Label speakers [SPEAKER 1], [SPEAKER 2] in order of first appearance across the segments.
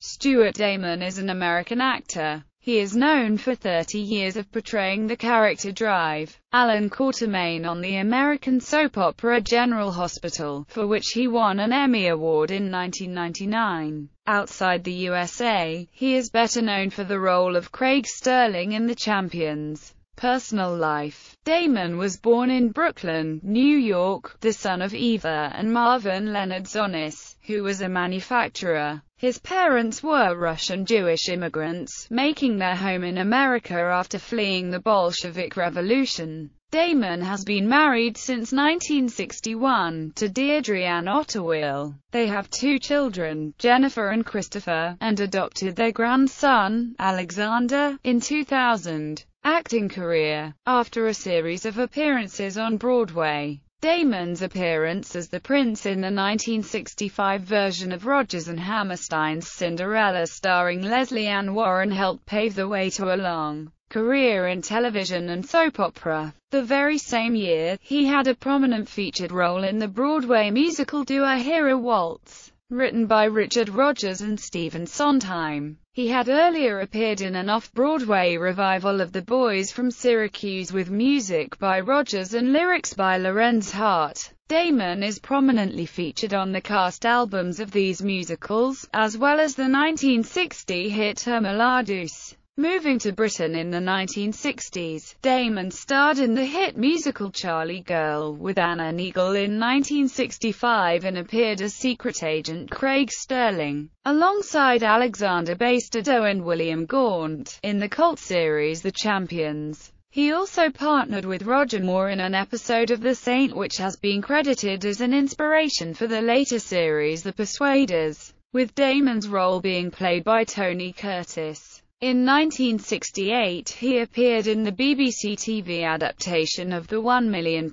[SPEAKER 1] Stuart Damon is an American actor. He is known for 30 years of portraying the character Drive, Alan Quartermaine on the American soap opera General Hospital, for which he won an Emmy Award in 1999. Outside the USA, he is better known for the role of Craig Sterling in The Champions. Personal life Damon was born in Brooklyn, New York, the son of Eva and Marvin Leonard Zonis, who was a manufacturer. His parents were Russian Jewish immigrants, making their home in America after fleeing the Bolshevik Revolution. Damon has been married since 1961 to Deirdre Ann Ottewill. They have two children, Jennifer and Christopher, and adopted their grandson, Alexander, in 2000. Acting career After a series of appearances on Broadway, Damon's appearance as the prince in the 1965 version of Rodgers and Hammerstein's Cinderella starring Lesley Ann Warren helped pave the way to a long career in television and soap opera. The very same year, he had a prominent featured role in the Broadway musical Do I Hear a Waltz? Written by Richard Rodgers and Stephen Sondheim. He had earlier appeared in an off-Broadway revival of The Boys from Syracuse with music by Rodgers and lyrics by Lorenz Hart. Damon is prominently featured on the cast albums of these musicals, as well as the 1960 hit Irma La Douce. Moving to Britain in the 1960s, Damon starred in the hit musical Charlie Girl with Anna Neagle in 1965 and appeared as secret agent Craig Sterling, alongside Alexandra Bastedo and William Gaunt, in the cult series The Champions. He also partnered with Roger Moore in an episode of The Saint which has been credited as an inspiration for the later series The Persuaders, with Damon's role being played by Tony Curtis. In 1968 he appeared in the BBC TV adaptation of the £1 million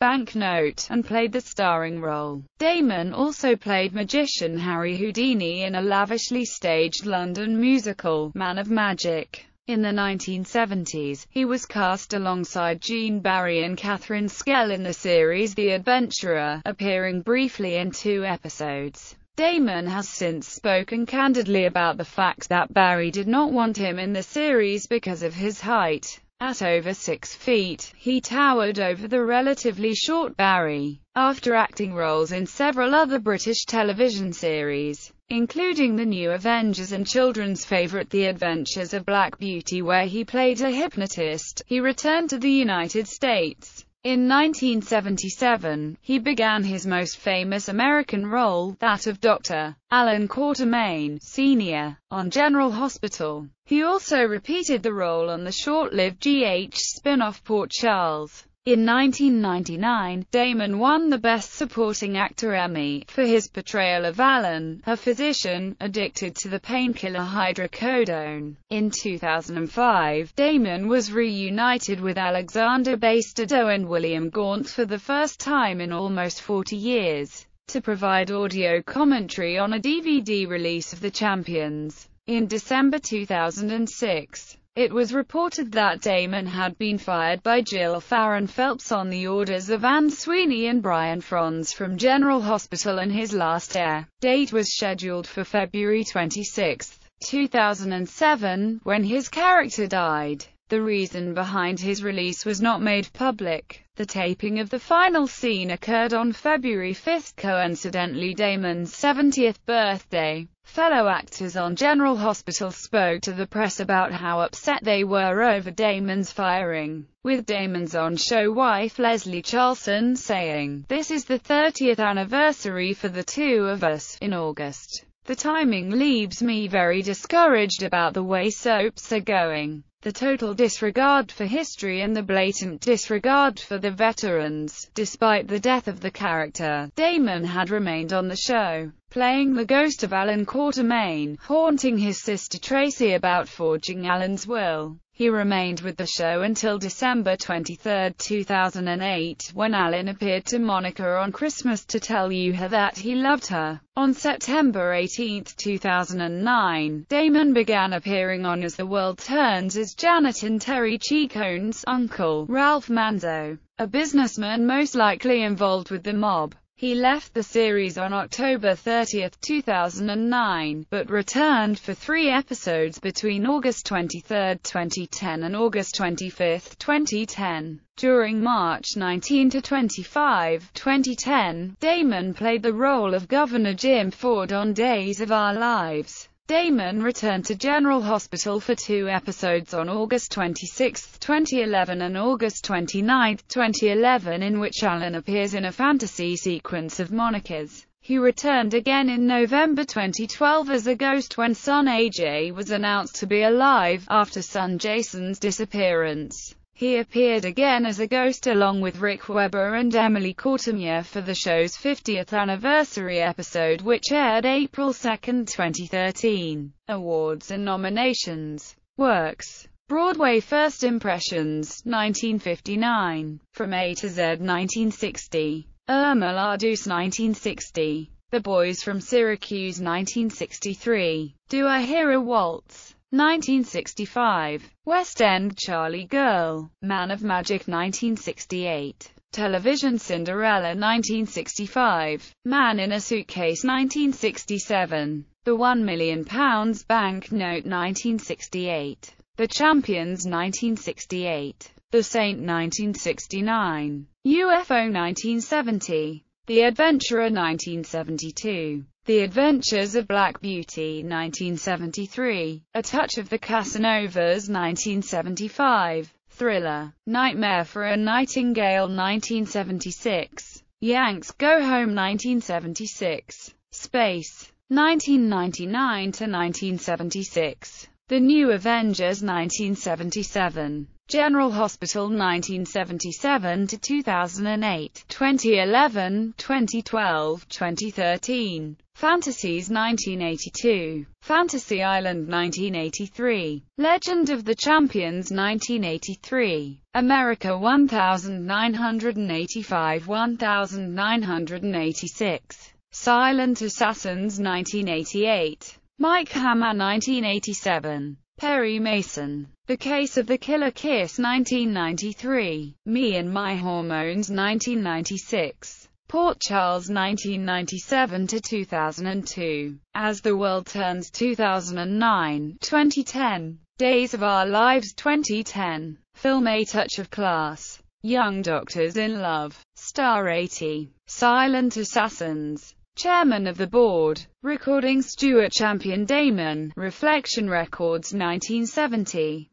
[SPEAKER 1] banknote, and played the starring role. Damon also played magician Harry Houdini in a lavishly staged London musical, Man of Magic. In the 1970s, he was cast alongside Gene Barry and Catherine Schell in the series The Adventurer, appearing briefly in two episodes. Damon has since spoken candidly about the fact that Barry did not want him in the series because of his height. At over six feet, he towered over the relatively short Barry. After acting roles in several other British television series, including The New Avengers and children's favourite The Adventures of Black Beauty where he played a hypnotist, he returned to the United States. In 1977, he began his most famous American role, that of Dr. Alan Quartermaine, Sr., on General Hospital. He also repeated the role on the short-lived GH spin-off Port Charles. In 1999, Damon won the Best Supporting Actor Emmy for his portrayal of Alan, a physician, addicted to the painkiller hydrocodone. In 2005, Damon was reunited with Alexandra Bastedo and William Gaunt for the first time in almost 40 years, to provide audio commentary on a DVD release of The Champions. In December 2006, it was reported that Damon had been fired by Jill Farren Phelps on the orders of Anne Sweeney and Brian Frons from General Hospital and his last air date was scheduled for February 26, 2007, when his character died. The reason behind his release was not made public. The taping of the final scene occurred on February 5, coincidentally Damon's 70th birthday. Fellow actors on General Hospital spoke to the press about how upset they were over Damon's firing, with Damon's on-show wife Leslie Charleson saying, This is the 30th anniversary for the two of us, in August. The timing leaves me very discouraged about the way soaps are going. The total disregard for history and the blatant disregard for the veterans. Despite the death of the character, Damon had remained on the show, playing the ghost of Alan Quartermaine, haunting his sister Tracy about forging Alan's will. He remained with the show until December 23, 2008, when Alan appeared to Monica on Christmas to tell you her that he loved her. On September 18, 2009, Damon began appearing on As the World Turns as Janet and Terry Ciccone's uncle, Ralph Manzo, a businessman most likely involved with the mob. He left the series on October 30, 2009, but returned for three episodes between August 23, 2010 and August 25, 2010. During March 19 to 25, 2010, Damon played the role of Governor Jim Ford on Days of Our Lives. Damon returned to General Hospital for two episodes on August 26, 2011 and August 29, 2011 in which Alan appears in a fantasy sequence of Monica's. He returned again in November 2012 as a ghost when son AJ was announced to be alive, after son Jason's disappearance. He appeared again as a ghost along with Rick Weber and Emily Quartermaine for the show's 50th anniversary episode which aired April 2, 2013. Awards and nominations. Works. Broadway First Impressions, 1959. From A to Z 1960. Irma La Douce 1960. The Boys from Syracuse 1963. Do I Hear a Waltz? 1965. West End Charlie Girl, Man of Magic 1968. Television Cinderella 1965. Man in a Suitcase 1967. The One Million Pounds Banknote 1968. The Champions 1968. The Saint 1969. UFO 1970. The Adventurer 1972. The Adventures of Black Beauty 1973, A Touch of the Casanovas 1975, Thriller, Nightmare for a Nightingale 1976, Yanks Go Home 1976, Space, 1999 to 1976, The New Avengers 1977, General Hospital 1977 to 2008, 2011, 2012, 2013. Fantasies 1982, Fantasy Island 1983, Legend of the Champions 1983, America 1985 1986, Silent Assassins 1988, Mike Hammer 1987, Perry Mason, The Case of the Killer Kiss 1993, Me and My Hormones 1996, Port Charles 1997 to 2002. As the World Turns 2009, 2010. Days of Our Lives 2010. Film A Touch of Class. Young Doctors in Love. Star 80. Silent Assassins. Chairman of the Board. Recording Stuart Champion Damon. Reflection Records 1970.